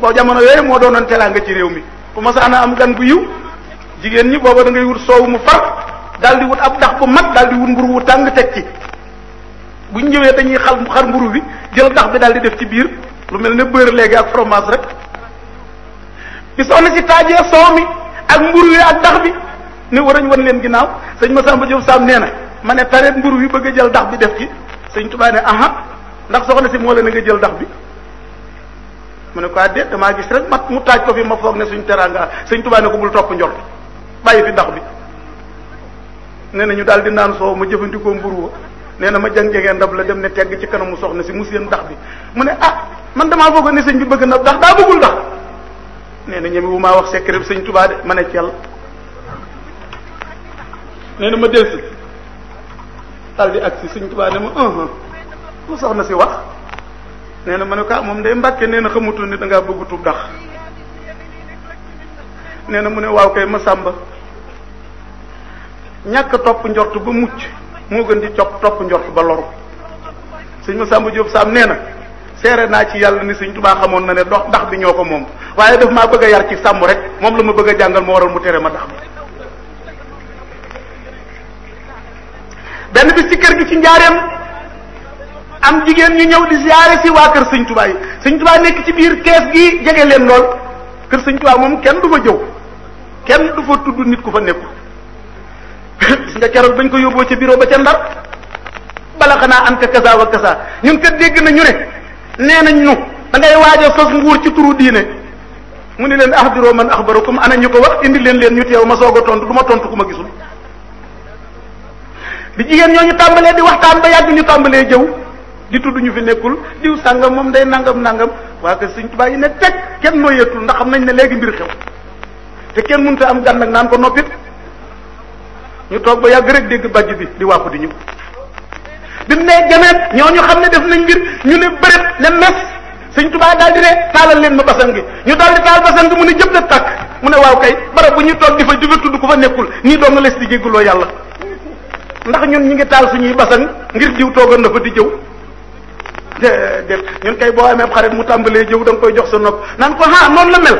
boo jamono yooyu moo doonoon teraanga ci réew mi bu ma saana am gan gu yiw jigéen ñi booba da ngay wut soow mu far daal di wut ab dax bu mag daal di wut mburu wu tàng teg ci bu ñu ñëwee dañuy xal xar mburu bi jël dax bi daal di def ci biir lu mel ne beurre léegi ak fromage rek bi soxna si taajee soow mi ak mburu yi ak dax bi ne warañ wan leen ginnaaw sëñ Masamba Diop Sam nee na ma ne tareet mburu wi bëgg a jël dax bi def ci sëñ Tuubaa ne aha ndax soxna si moo la na nga jël dax bi mu ne ko adde ah, damaa gis rek mat mu taaj ko fi ma foog ne suñ teraanga sëñ Tuubaa ne ko bul topp njort bàyyi fi dax bi nee na ñu daal di naan soow ma jëfandikoo mburu wa nee na ma jàng jegee ndab la dem ne tegg ci kanamu soxna si mu seen dax bi mu ne ah man damaa foog ne sëñ bi bëgg na dax daa bëggul dax nee na ñeme wu maa wax secret sëñ Tuubaa de ma ne ci yàlla nee na ma delsi daal di agsi sëñ Tuubaa ne ma un lu soxna si wax nee na ma ne ko ah, moom day mbàkke nee na xamutul ni da ngaa bëgg tub dax nee na mu ne waaw kay ma sàmba ñàkk topp njort ba mucc moo gën di topp topp njort ba loru sëñ ma sàmba Jóob Saam nee na seere naa ci yàlla ni sëñ Tuubaa xamoon na ne dox ndax bi ñoo ko moom waaye daf maa bëgg a yar ci sàmm rek moom la ma bëgg a jàngal moo waral mu tere ma ndax bi benn bis ci kër gi ci njaareem am jigéen ñu ñëw di ziyaare si waa kër sëñ Tuubaa yi sëñ Tuubaa nekk ci biir kees gi jege leen lool kër sëñ Tuubaa moom kenn du fa jëw kenn du fa tudd nit ku fa nekkul gis nga keroog bañ ko yóbboo ca bureau ba ca ndar bala xanaa an ka kasa wa kasa ñun kat dégg na ñu ne nee nañ ñu da ngay waaj a sos nguur ci turu diine mu ni leen axdiroo man axbarakum ana ñu ko wax indi leen leen ñu teew ma soog a tontu du ma tontu ku ma gisul bi jigéen ñoo ñu tàmbalee di waxtaan ba yàgg ñu tàmbalee jëw di tudd ñu fi nekkul diw sàngam moom day nangam nangam waa kër Sëriñ Tuubaa yi ne teg kenn nooyeetul ndax xam nañ ne léegi mbir xew te kenn mënut a am gan nag naan ko noppit ñu toog ba yàgg rek dégg bàjj bi di waaxu di ñëw bi mu nee jameet ñooñu xam ne def nañ mbir ñu ne bërët ne mes sëñ Tuubaa daal di ne taalal leen ma basan gi ñu daal di taal basan gi mu ne jëpp na tàkk mu ne waaw kay barab bu ñuy toog di fa di fa tudd ku fa nekkul nii doo nga les di jégguloo yàlla ndax ñun ñu ngi taal suñuy basan ngir diw toogoon na fa di jëw déedéet ñun kay boo amee xarit mu tàmbalee jëw da nga koy jox sa nopp naan ko ah noonu la mel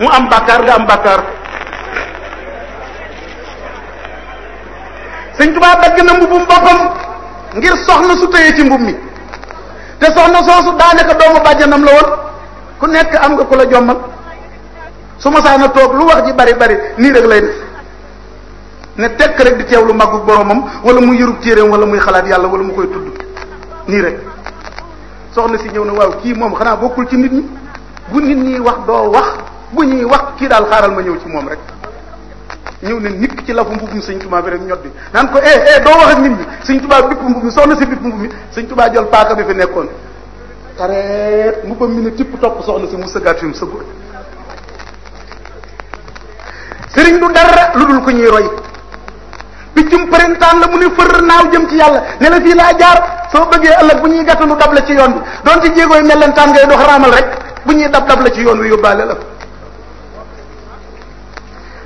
mu am bàkkaar nga am bàkkaar sëñ Tuubaa dagg na mbubum boppam ngir soxna su tëye ci mbub mi te soxna soosu daanaka doomu bàjjanam la woon ku nekk am nga ku la jommal su ma saana toog lu wax ji bari bari nii rek lay def ne tekk rek di teewlu màggu boromam wala muy yërub téeréem wala muy xalaat yàlla wala mu koy tudd nii rek soxna si ñëw na waaw kii moom xanaa bokkul ci nit ñi bu nit ñi wax doo wax bu ñuy wax kii daal xaaral ma ñëw ci moom rek ñëw ne nit ci lafu mbubum sëñ tubaa bi rek ñot bi naan ko eh eh doo wax ak nit ñi sëñ tubaa bipp mbub mi soxna si bipp mbub mi sëñ tubaa jol paaka bi fi nekkoon tareet mbubam mi ne tipp topp soxna si mu sëggaat fi mu sëggoon sëriñ du dara lu dul ku ñuy roy piccum përintaan la mu ne fër naaw jëm ci yàlla ne la fii laa jaar soo bëggee ëllëg bu ñuy gàttanu dab la ci yoon bi doon ci jéegooy mellentaan ngay dox raamal rek bu ñuy dab dab la ci yoon wi yóbbaale la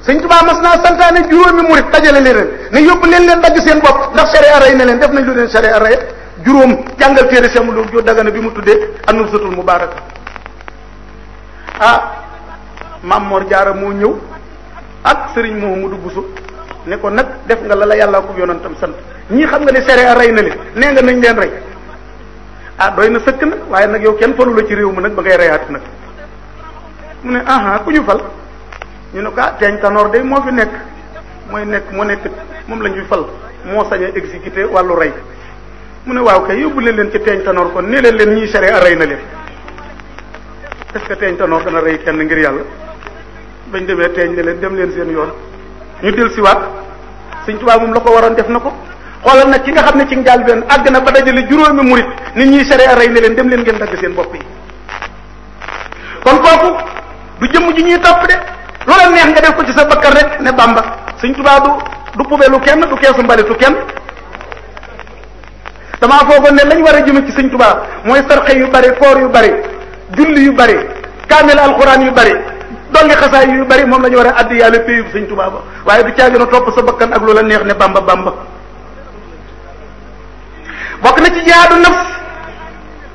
sëñ Tuubaa mas naa santaane juróomi murit dajale leen ne yóbbu leen leen dagg seen bopp ndax sharia rey ne leen def nañ lu leen sharia rey juróom jàngal téere semu lu ju dagana bi mu tuddee annubsatul mubaaraka ah maam Mor Jaara moo ñëw ak sëriñ Mouhamadou Bousso ne ko nag def nga la la yàlla ko yonantam sant ñii xam nga ne sere a rey na leen nee nga nañ leen rey ah doy na sëkk nag waaye nag yow kenn falu la ci réew mi nag ba ngay reyaat nag mu ne aha ku ñu fal ñu ne ko ah teeñ tanoor day moo fi nekk mooy nekk moo nekk moom la ñuy fal moo sañ a exécuté wàllu rey mu ne waaw kay yóbbu leen leen ci teeñ tanoor kon nee leen leen ñuy sere a rey na leen est-ce que teeñ tanoor dana rey kenn ngir yàlla bañ demee teeñ ne leen dem leen seen yoon ñu del siwaat sëñ Tuubaa moom la ko waroon def na ko xoolal nag ki nga xam ne ci njaal benn àgg na ba dajale juróomi murit nit ñuy sere a rey ne leen dem leen ngeen dagg seen bopp yi kon kooku du jëmm ji ñuy topp de loola neex nga def ko ci sa bakkar rek ne bamba sëñ tubaa du du poubelle lu kenn du keesu mbalitu kenn damaa foogoon ne lañ war a jëme ci sëñ tubaa mooy sarxe yu bari koor yu bari julli yu bari kaamil alxuraan yu bari dolli xasaay yu bari moom la ñu war a addi yàlla péyub sëñ tubaa ba waaye du caagino topp sa bakkan ak loola neex ne bamba bamba bokk na ci jaadu nafs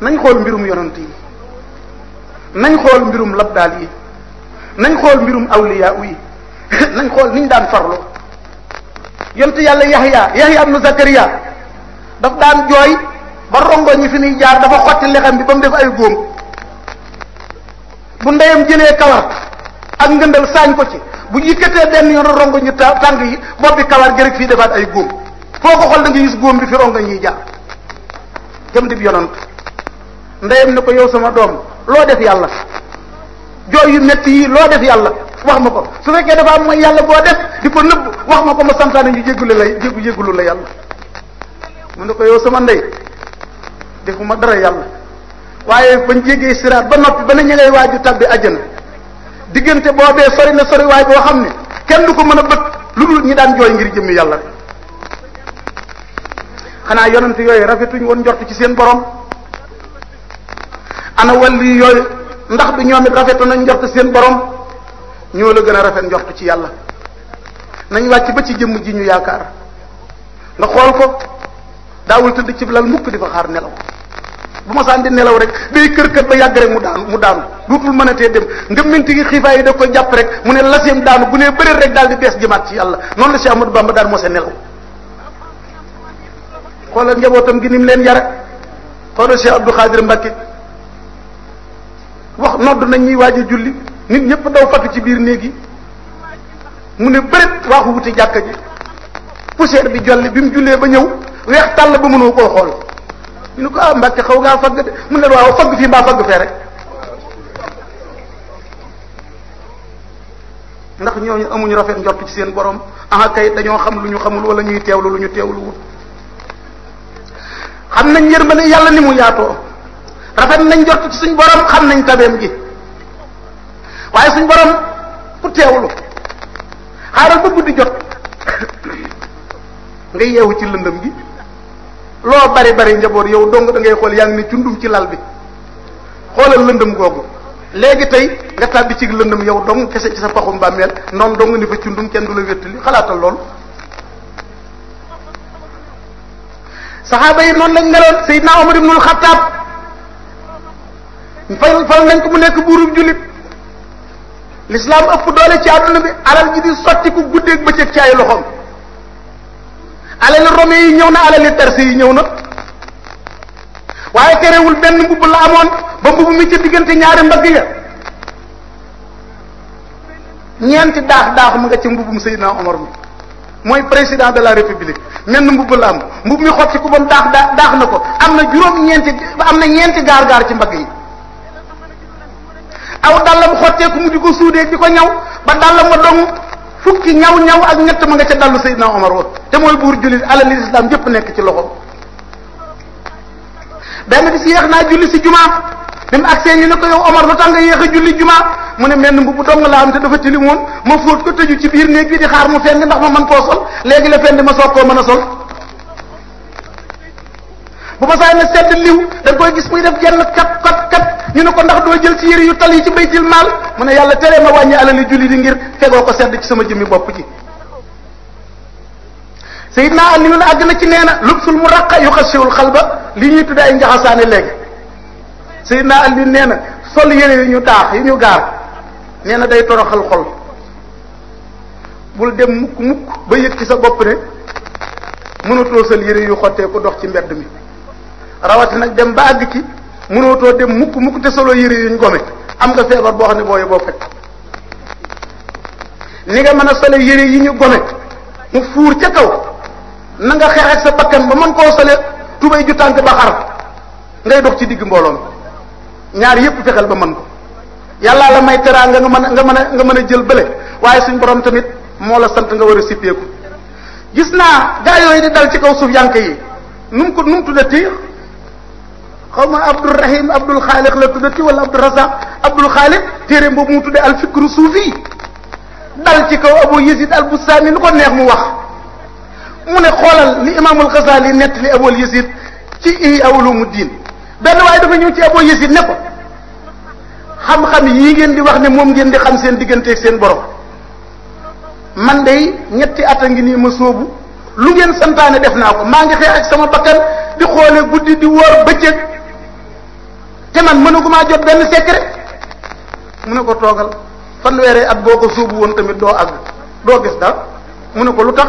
nañ xool mbirum yonant yi nañ xool mbirum labdaal yi nañ xool mbirum awliyaa yi nañ xool niñ daan farloo yonent yàlla Yaxya Yaxya ibnu Zakariya daf daan jooy ba rongo ñi fi ñuy jaar dafa xotti lexam bi ba mu def ay góom bu ndeyam jëlee kawar ak ngëndal saañ ko ci bu ñu yëkkatee benn yoon rongo ñu tàng yi bopp bi kawar gërëg fii defaat ay góom foo ko xool da nga gis góom bi fi rongo ñuy jaar jëm di yonant ndeyam ne ko yow sama doom loo def yàlla jooy yu métti yi loo def yàlla wax ma ko su fekkee dafa am mooy yàlla boo def di ko nëbb wax ma ko ma santaane ñu jéggule la jéggu jéggulu la yàlla mu ne ko yow sama ndey defuma dara yàlla waaye bañ jéggee siraat ba noppi ba na ña ngay waaju tabbi àjjana diggante boobee sori na sori waay boo xam ne kenn du ko mën a bët lu dul ñi daan jooy ngir jëmmi yàlla rek xanaa yonent yooyu rafetuñ woon njort ci seen borom ana wàlli yooyu ndax du ñoom it rafetu nañ njort seen borom ñoo la gën a rafet njort ci yàlla nañ wàcc ba ci jëmm ji ñu yaakaar nga xool ko daawul tëdd ci lal mukk di fa xaar nelaw bu ma saan di nelaw rek day kër kër ba yàgg rek mu daanu mu daanu duutul mën a tee dem ngëmminti gi xiifaay yi da koy jàpp rek mu ne laseem daanu bu nee bëreet rek daal di bees jëmaat ci yàlla noonu la Cheikh Ahmadou Bamba daan mose nelaw xoolal njabootam gi ni mu leen yare xoolal Cheikh Abdou Khadir Mbacke wax nodd nañ ñuy waaj a julli nit ñëpp daw fatu ci biir néeg yi mu ne bërit waaxu wuti jàkka ji poussière bi jolli bi mu jullee ba ñëw weex tàll ba mënoo koo xool ñu ne ko ah mbàkke xaw ngaa fagg de mu ne waaw fagg fii mbaa fagg fee rek ndax ñooñu amuñu rafet njort ci seen borom ah kay dañoo xam lu ñu xamul wala ñuy teewlu lu ñu teewlu wut xam nañ yërmande yàlla ni mu yaatoo rafet nañ njort ci suñ borom xam nañ tabeem gi waaye suñ borom ku teewlu xaaral ba guddi jot nga yeewu ci lëndëm gi loo bari bari njaboot yow dong da ngay xool yaa ngi ne cundum ci lal bi xoolal lëndëm googu léegi tey nga tàbbi ci lëndëm yow dong kese ci sa paxum bàmmeel noonu dong ni fa cundum kenn du la wéttali xalaatal loolu saxaaba yi noonu lañ meloon Seydina Omar ibnul Xattaab fal fal nañ ko mu nekk buurub jullit l'islam ëpp doole ci àdduna bi alal ji di sotti ku guddeeg bëccëg ci ay loxoom alali rome yi ñëw na alali perse yi ñëw na waaye terewul benn mbubb la amoon ba mbubb mi ci diggante ñaari mbagg ya ñeenti daax daax mu nga ci mbubbum Seydina Omar mi mooy président de la république menn mbubb la am mbubb mi xotti ku bam daax daa daax na ko am na juróom ñeenti am na ñeenti gaar gaar ci mbagg yi aw dàllam xotteeku mu di ko suudee di ko ñaw ba dàllam ma dong fukki ñaw ñaw ak ñett ma nga ca dallu Seydina Omar woon te mooy buur jullit alal islam yépp nekk ci loxo benn bis yéex naa julli si jumaa bi mu agsee ñu ne ko yow Omar lu tax nga yéex a julli jumaa mu ne menn mbubb dong laa am te dafa tilimoon ma fóot ko tëju ci biir néeg bi di xaar mu fenn ndax ma mën koo sol léegi la fenn ma soog koo mën a sol bu ma saay na sedd liw da koy gis muy def genn kat kat kat ñu ne ko ndax doo jël ci yëri yu tal yi ci baytil maal mu ne yàlla teree ma wàññi alali julli di ngir tegoo ko sedd ci sama jëmmi bopp ji Seydina Aliyun àgg na ci nee na lubsul mu raqa yu xasiwul xalba li ñuy tuddee ay njaxasaane léegi Seydina Aliyun nee na sol yére yu ñu taax yu ñu gaar nee na day toroxal xol bul dem mukk mukk ba yëg ci sa bopp ne mënatoo sol yére yu xottee ko dox ci mbedd mi rawati nag dem ba àgg ci mënatoo dem mukk mukk te solo yére yuñ gome am nga feebar boo xam ne boo yóbboo faj ni nga mën a sole yére yi ñu gome mu fuur ca kaw na nga xeex sa bakkan ba mën koo sole tubay ju tànk ba xar ngay dox ci digg mbooloom ñaar yépp fexeel ba mën ko yàllaa la may teraa nga mën a nga mën a nga mën a jël bële waaye suñ borom tamit moo la sant nga war a sippeeku gis naa gaa yooyu di dal ci kaw suuf yànk yi nu mu ko nu mu tuddati xaw ma Abdul Rahim Abdul Xaaliq la tuddati wala Abdul Razaq Abdul Xaaliq téeréem boobu mu tuddee al fikru suufi dal ci kaw Abu Yazid al Bustami lu ko neex mu wax mu ne xoolal li imaamul Xasaali nett li Abu Yazid ci Ihya Ulumuddin benn waaye dafa ñëw ci Abu Yazid ne ko xam-xam yii ngeen di wax ne moom ngeen di xam seen digganteeg seen borom man day ñetti at a ngi nii ma sóobu lu ngeen santaane def naa ko maa ngi xeex ak sama bakkan di xoole guddi di wóor bëccëg te man mënaguma jot benn secret mu ne ko toogal fanweeri at boo ko suubu woon tamit doo àgg doo gis dara mu ne ko lu tax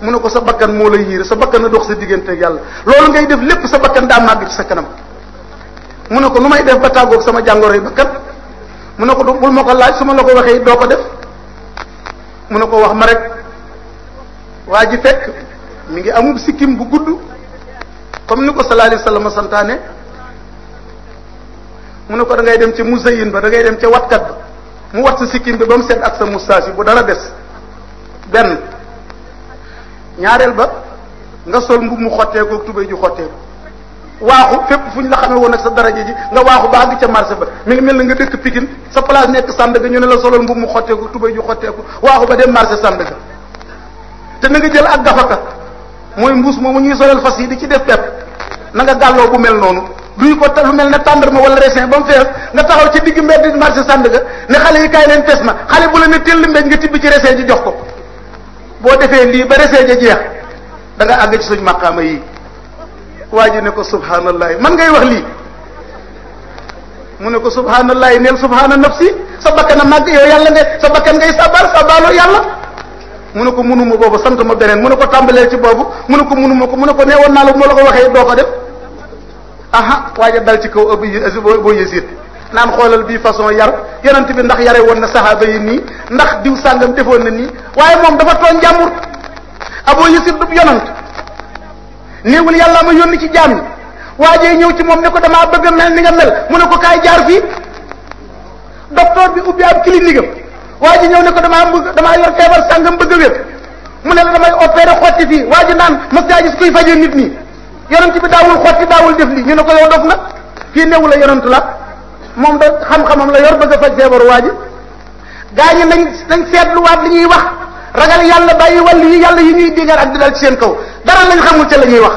mu ne ko sa bakkan moo lay yiir sa bakkan a dox sa diggante ak yàlla loolu ngay def lépp sa bakkan daa màgg ci sa kanam mu ne ko nu may def ba tàggoog sama jàngoro yi bakkan mu ne ko du bul ma ko laaj su ma la ko waxee doo ko def mu ne ko wax ma rek waa ji fekk mi ngi amub sikkim bu gudd comme ni ko sallallahu alayhi wasallam santaane mu ne ko da ngay dem ci musayin ba da ngay dem ca watkat ba mu wat sa sikkim bi ba mu set ak sa moustache bu dara des benn ñaareel ba nga sol mbub mu xotteeku ak tubéy ju xotteeku waaxu fépp fu ñu la xamee woon ak sa daraja ji nga waaxu ba àgg ca marché ba mi ngi mel na nga dëkk Pikine sa place nekk Sandaga ñu ne la solal mbubb mu xotteeku tubay ju xotteeku waaxu ba dem marché Sandaga te na nga jël ak gafaka mooy mbuus moomu ñuy solal fas yi di ci def pepp na nga gàlloo bu mel noonu duy ko lu mel ne tàndarma wala raisin ba mu fees nga taxaw ci digg mbedd marché Sandaga ne xale yi kaay leen fees ma xale bu la ne tell mbéj nga tibb ci raisin ji jox ko boo defee lii ba raisin ja jeex da nga àgg ci suñ maqaama yi waa ji ne ko subhanallahi man ngay wax lii mu ne ko subhanallahi neel subhana nafsi sa bakkan a màgg yow yàlla nga sa bakkan ngay sabal sabaloo yàlla mu ne ko munuma boobu sant ma beneen mu ne ko tàmbalee ci boobu mu ne ko munuma ko mu ne ko nee woon naa la bu ma la ko waxee doo ko def aha waa ji dal ci kaw abu boo yësiit naan xoolal bii façon yar yonent bi ndax yare woon na saxaaba yi nii ndax diw sàngam defoon na nii waaye moom dafa tooñ jàmbur aboo yësib du yonant néewul yàlla ma yónni ci jaam yi waajee ñëw ci moom ne ko damaa bëgg a mel ni nga mel mu ne ko kaay jaar fii docteur bi ubbi ab clinique am waa ji ñëw ne ko damaa bëgg damaa yor feebar sàngam bëgg a wér mu ne la damay opéré xotti fii waa ji naan mos ngaa gis kuy fajee nit nii yonent bi daawul xotti daawul def lii ñu ne ko yow dof nga fii néewu la yonent la moom da xam-xamam la yor bëgg a faj feebaru waa ji gaa ñi nañ nañ seetluwaat li ñuy wax ragal yàlla bàyyi wàll yi yàlla yi ñuy dingar ak di dal ci seen kaw dara lañ xamul ca la ñuy wax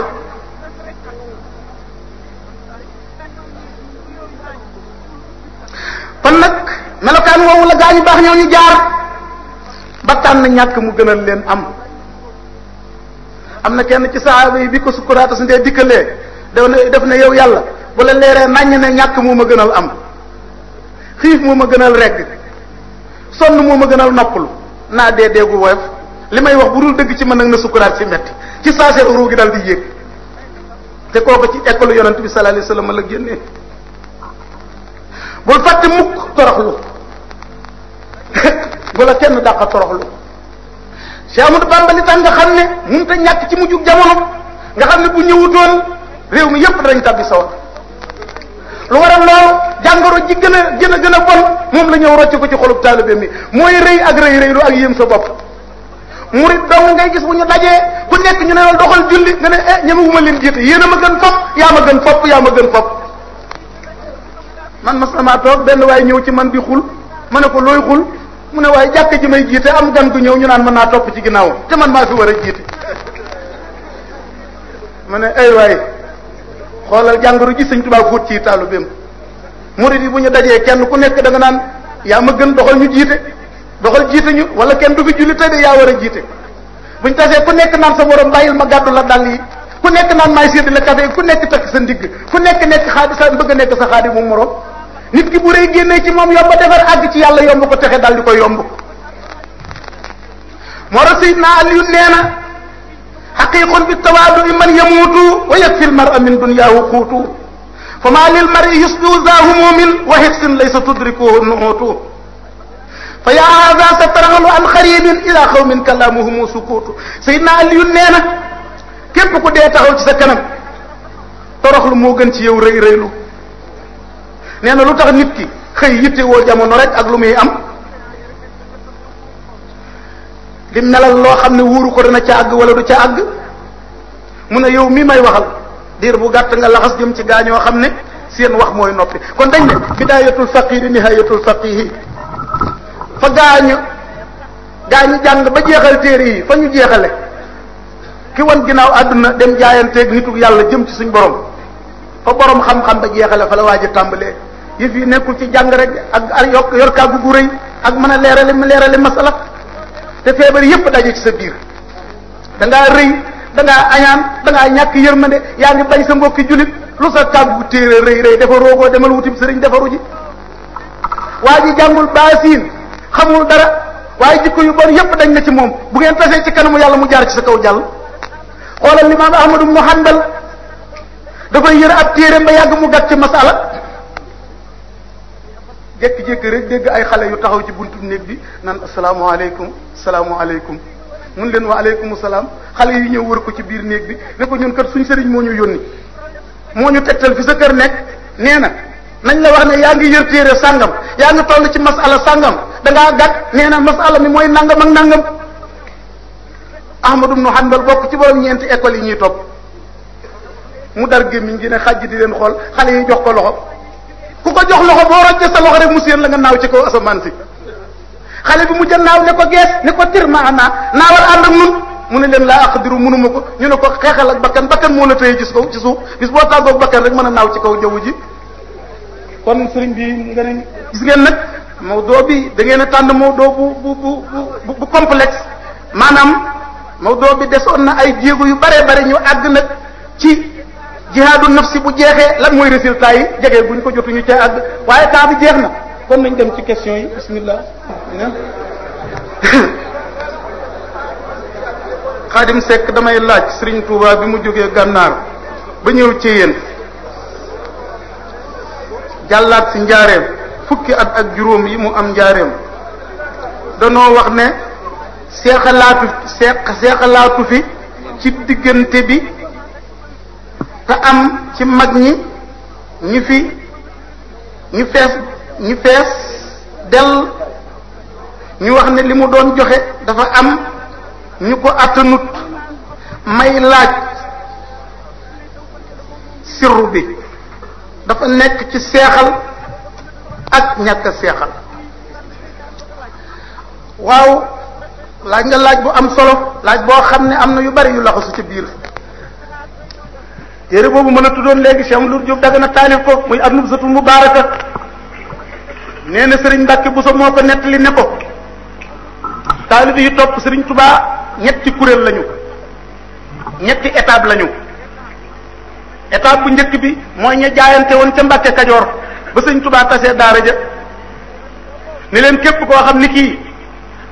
kon nag melokaan woowu la gaa ñu baax ñoo ñu jaar ba tànn ñàkk mu gënal leen am am na kenn ci saaba yi bi ko sukkuraata su ndee dikkalee def na def na yow yàlla bu la leeree naññ ne ñàkk mu ma gënal am xiif moo ma gënal rekk sonn moo ma gënal noppalu naa dee deegu woyof li may wax bu dul dëgg ci mën nag na sukkuraat si metti ci saa seen ruu gi daal di yéeg te kooku ci école yonent bi sallallahu alayhi wasallam la génnee bul fàtte mukk toroxlu bu la kenn dàqa toroxlu Cheikh Amadou Bamba li tax nga xam ne mënut a ñàkk ci mujjug jamono nga xam ne bu ñëwutoon réew mi yépp danañ tàbbi sawar lu waral loolu jàngoro ji gën a gën a gën a bon moom la ñëw rocc ko ci xolub taalibe mi mooy rëy ak rëy rëy lu ak yéem sa bopp murit dong ngay gis bu ñu dajee ku nekk ñu ne la doxal julli nga ne eh ñeme wu ma leen jiite yéen a ma gën fopp yaa ma gën fopp yaa ma gën fopp man mas na maa toog benn waay ñëw ci man di xul ma ne ko looy xul mu ne waaye jàkk ji may jiite am gan gu ñëw ñu naan mën naa topp ci ginnaaw te man maa fi war a jiite ma ne ay waay xoolal jàngoro ji sëñ Tuubaa fóot ci taalibeem murid yi bu ñu dajee kenn ku nekk da nga naan yaa ma gën doxal ñu jiite doxal jiite ñu wala kenn du fi julli tey de yaa war a jiite buñ tasee ku nekk naan sa morom bàyyil ma gàddu la dal yi ku nekk naan maay sédd la café ku nekk takk sa ndigg ku nekk nekk xaadi sa bëgg a nekk sa xaadi mu morom nit ki bu rëy génnee ci moom yomb defar àgg ci yàlla yomb ko texe dal di ko yomb moo tax Seydina Aliyu nee na xaqiqun bi tawaadu man yamuutu wa yakfi lmara min duniyaahu xuutu fa maa lil mari yusbiu za humumin wa xifsin laysa tudrikuhu nuutu fa yaa haada sa taraxalu an xaribin ila xawmin kalaamuhumu sukuutu sayidna aliyu nee na képp ku dee taxaw ci sa kanam toroxlu moo gën ci yow rëy rëylu nee na lu tax nit ki xëy yitte woo jamono rek ak lu muy am di melal loo xam ne wuuru ko dana ca àgg wala du ca àgg mu ne yow mii may waxal diir bu gàtt nga laxas jëm ci gaa ñoo xam ne seen wax mooy noppi kon dañ ne bidaayatul faqiri nihayatul faqihi fa gaañu gaañu jàng ba jeexal téere yi fa ñu jeexale ki wan ginnaaw àdduna dem jaayanteeg nitu yàlla jëm ci suñ borom fa borom xam-xam ba jeexale fa la waaj a tàmbalee yëf yi nekkul ci jàng rek ak ak yokk yor kàggu gu rëy ak mën a leerale leerale masala te feebar yépp daje ci sa biir da ngaa rëy da ngaa añaan da ngaa ñàkk yërmande yaa ngi bañ sa mbokki julit lu sa kàggu téere rëy rëy dafa roogoo demal wutim sëriñ defaru ji waa ji jàngul baasiin xamul dara waaye jikko yu bon yépp dañ na ci moom bu ngeen tasee ci kanamu yàlla mu jaar ci sa kaw jàll xoolal limaam ahmad ibnu hanbal dafay yër ab téere ba yàgg mu gàtt ci masala jékki-jékki rek dégg ay xale yu taxaw ci buntu néeg bi naan asalaamaaleykum asalaamaaleykum mun leen wa aleykum salaam xale yi ñëw wër ko ci biir néeg bi ne ko ñun kat suñ sëriñ moo ñu yónni moo ñu tegtal fi sa kër nekk nee na nañ la wax ne yaa ngi yër téere sàngam yaa ngi toll ci masala sàngam da ngaa gàtt nee na masala mi mooy nangam ak nangam Ahmadu ibnu Hanbal bokk ci borom ñeenti école yi ñuy topp mu dar gémmiñ gi ne xaj di leen xool xale yi jox ko loxo ku ko jox loxo boo rocce sa loxo rek mu séen la nga naaw ci kaw asamaan si xale bi mu jël naaw ne ko gees ne ko tir ma naa naawal ànd ak nun mu ne leen laa aqdiru mënuma ko ñu ne ko xeexal ak bakkan bakkan moo la tëye gis ko ci suuf bis boo tàggoog bakkan rek mën a naaw ci kaw jaww ji kon sëriñ bi nga ne gis ngeen nag mawdoo bi da ngeen a tànn mawdoo bu bu bu bu bu complexe maanaam mawdoo bi desoon na ay jéego yu bare bare ñu àgg nag ci jihaadu nafsi bu jeexee lan mooy résultat yi jege buñ ko jotuñu ca àgg waaye temps bi jeex na kon nañ dem ci question yi bismillah xaadim sekk damay laaj sëriñ Touba bi mu jógee gànnaar ba ñëw ci yéen jàllaat si njaareem fukki at ak juróom yi mu am njaareem danoo wax ne seexalaatu seex seexalaatu fi ci diggante bi te am ci mag ñi ñi fi ñu fees ñu fees dell ñu wax ne li mu doon joxe dafa am ñu ko attanut may laaj sirru bi dafa nekk ci seexal ak ñàkk seexal waaw laaj nga laaj bu am solo laaj boo xam ne am na yu bari yu laxasu ci biir téere boobu mën a tuddoon léegi Cheikh Amadou Diop daga na taalif ko muy ab nubsatu mubaaraka nee na Serigne Mbacke Bousso moo ko nettali ne ko taalib yi topp Serigne Touba ñetti kuréel lañu ñetti étape lañu étape bu njëkk bi mooy ña jaayante woon ca Mbacke Kajoor ba Serigne Touba tasee daara ja ne leen képp koo xam ni kii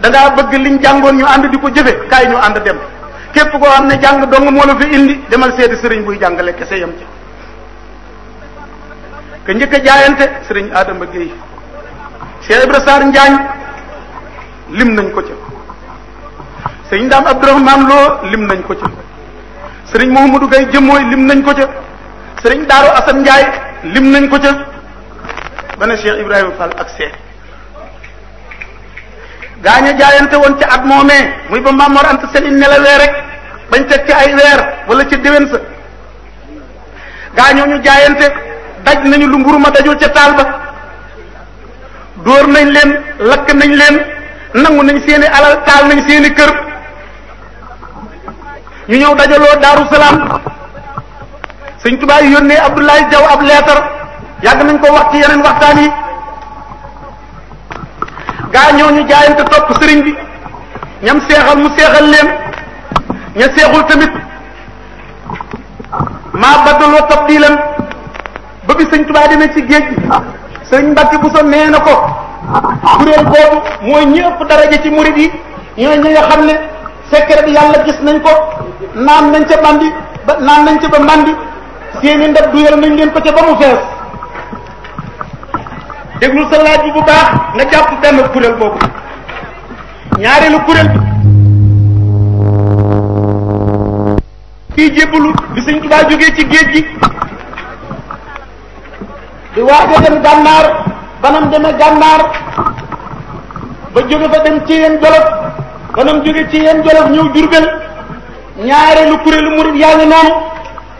da ngaa bëgg liñ jàngoon ñu ànd di ko jëfe kaay ñu ànd dem képp koo xam ne jàng dong moo la fi indi demal seeti sëriñ buy jàngale kese yam ci ka njëkk a jaayante sëriñ Adama Gueye Cheikh Ibra Sarr Njaañ lim nañ ko ca sëriñ Daam Abdourahmane Lo lim nañ ko ca sëriñ Mouhamadou Gueye jëmmooy lim nañ ko ca sëriñ Daaru Assane Ndiaye lim nañ ko ca ba ne Cheikh Ibrahima Fall ak seet gaaña jaayante woon ca at moomee muy ba Maam Mor Anta Sali nelawee rek bañ teg ci ay weer wala ca déwén sa gaañoo ñu jaayante daj nañu lu mburu ma dajul ca taal ba dóor nañ leen lakk nañ leen nangu nañ seeni alal taal nañ seeni kër ñu ñëw dajaloo daaru salaam sëñ Tuubaa yi yónnee Abdoulaye Diaw ab leetar yàgg nañ ko wax ci yeneen waxtaan yi gaa ñëw ñu jaayante topp sëriñ bi ñam seexal mu seexal leen ña seexul tamit maa baddaloo tabdiilan ba bi sëñ Tuubaa demee ci géej gi sëñ Mbàkke bu so nee na ko kuréel boobu mooy ñi ëpp daraja ci murid yi ñooy ñi nga xam ne secret bi yàlla gis nañ ko naan nañ ca bandi ba naan nañ ca ba mbandi seeni ndab duyal nañ leen ko ca ba mu fees déglu sa laaj bi bu baax nga jàpp benn kuréel boobu ñaareelu kuréel bi kii jébbalu bi sëñ Tuubaa jógee ci géej gi di waaj a dem gànnaar banam demee gànnaar ba jóge fa dem ci yéen jolof banam jóge ci yéen jolof ñëw Jurbel ñaareelu kuréelu murid yaa ngi noonu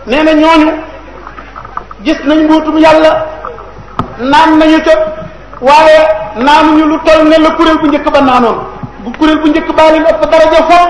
nee na ñooñu gis nañ mbuutum yàlla naan nañu ca waaye naanuñu lu toll ne la kuréel bu njëkk ba naanoon bu kuréel bu njëkk baa leen ëpp daraja foofu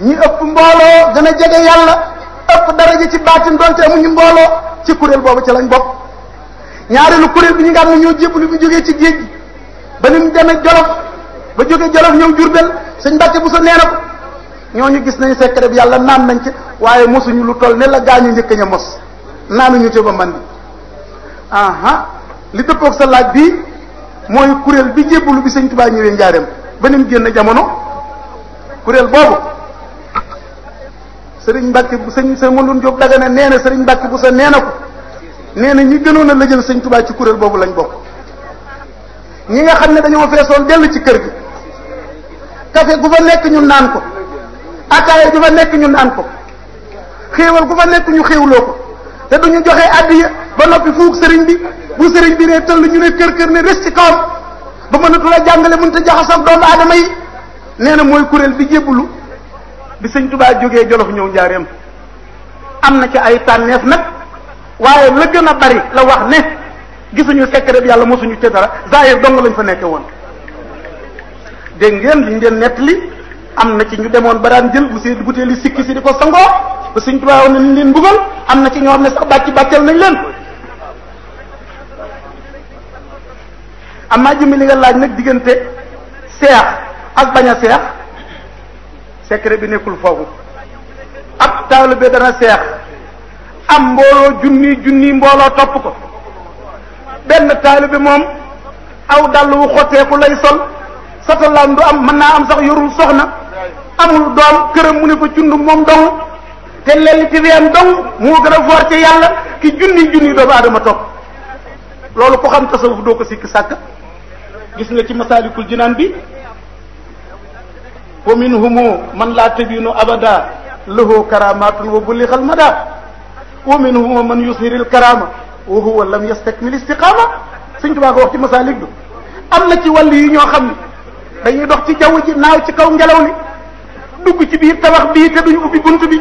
ñi ëpp mbooloo gën a jege yàlla ëpp daraja ci baatin donte amuñu mbooloo ci kuréel boobu ci lañ bokk ñaareelu kuréel bi ñu nga xam ne ñoo jébbalu bi jógee ci géej gi ba ni mu demee Jolof ba jógee Jolof ñëw Jurbel sëñ Mbàkke bu sa nee na ko ñooñu gis nañ secret bi yàlla naan nañ ci waaye mosuñu lu toll ne la gaañu njëkk ña mos naanuñu ci ba man bi aha li dëppoog sa laaj bi mooy kuréel bi jébbalu bi sëñ Tuubaa ñëwee njaareem ba ni mu génn jamono kuréel boobu sëriñ Mbàkke bu sëñ sa mënun Jóob Dagana nee na sëriñ Mbàkke bu sa nee na ko nee na ñi gënoon a lëjal sëñ Tuubaa ci kuréel boobu lañ bokk ñi nga xam ne dañoo feesoon dellu ci kër gi café gu fa nekk ñu naan ko ataaya ju fa nekk ñu naan ko xéewal gu fa nekk ñu xéewloo ko te duñu joxe addiya ba noppi fuug sëriñ bi bu sëriñ bi ne tëll ñu ne kër kër ne rës ci kawam ba mënatu la jàngale mënut a jaxasoo ak doomu aadama yi nee na mooy kuréel bi jébbalu bi sëñ Tuubaa jógee Jolof ñëw njaareem am na ci ay tànneef nag waaye la gën a bari la wax ne gisuñu secret bi yàlla mosuñu ci dara zaahir dong lañ fa nekke woon dégg ngeen liñ leen nettali am na ci ñu demoon ba daan jël bu see butee li sikki si di ko sangoo ba sëñ Tuubaa woon nañ leen buggal am na ci ñoo xam ne sax bàcc bàccal nañ leen am naa jëmmi li nga laaj nag diggante seex ak bañ a seex secret bi nekkul foofu ab taalibe dana seex am mbooloo junni junni mbooloo topp ko benn taalibe moom aw dàll wu xotteeku lay sol satalaam du am mën naa am sax yorul soxna amul doom këram mu ne fa cund moom dong te lelli ci weyam dong moo gën a foor ci yàlla ki junni junni doomu aadama topp loolu ko xam tasawuf doo ko sikk sàkk gis nga ci masaalikul jinaan bi wa minhumu man laa tabinu abada lahu karamatun wa bullixal mada wa minhumu man yushiril karama wa huwa lam yastakmil istiqama sëñ Tuubaa ko wax ci masaalik du am na ci wàll yi ñoo xam ne dañuy dox ci jaww ji naaw ci kaw ngelaw li dugg ci biir tabax bii te duñu ubbi bunt bi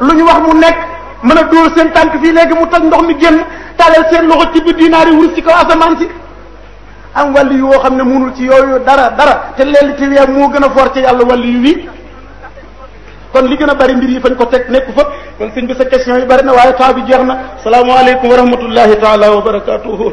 lu ñu wax mu nekk mën a dóor seen tànk fii léegi mu toj ndox mi génn taaleel seen loxo ci biir dinaar yi wurus ci kaw asamaan si am wàlli yu woo xam ne munul ci yooyu dara dara te leeli ci weer moo gën a foor ci yàlla wàlli yu wi kon li gën a bari mbir yi fañ ko teg nekku fa kon sëñ bi sa question yi bari na waaye temps bi jeex na salaamaaleykum wa rahmatullahi taala wa barakatuhu